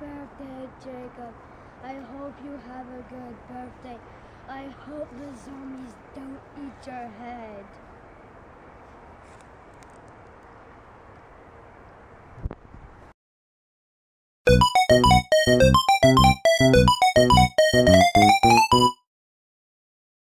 Birthday, Jacob. I hope you have a good birthday. I hope the zombies don't eat your head.